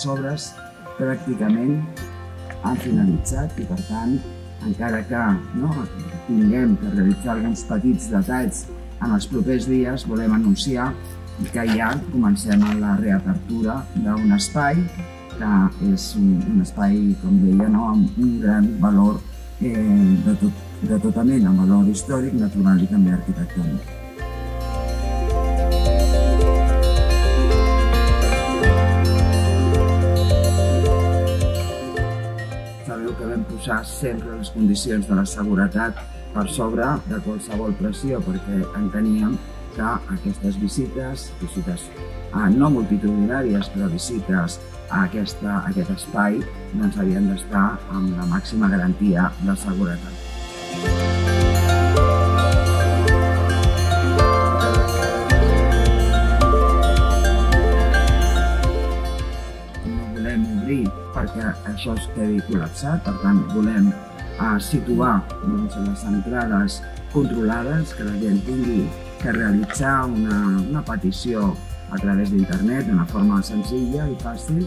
aquestes obres pràcticament han finalitzat i per tant, encara que no, tinguem que realitzar alguns petits detalls en els propers dies, volem anunciar que ja comencem a la reapertura d'un espai que és un, un espai, com deia, no, amb un gran valor eh, de, tot, de tota mena, valor històric, natural i també arquitectònic. Sabeu que vam posar sempre les condicions de la seguretat per sobre de qualsevol pressió perquè enteníem que aquestes visites, visites ah, no multitudinàries, però visites a, aquesta, a aquest espai, doncs havien d'estar amb la màxima garantia de seguretat. Obrir perquè això es quedi col·lapsat, per tant volem a situar doncs, les entrades controlades, que la gent tingui que realitzar una, una petició a través d'internet d'una forma senzilla i fàcil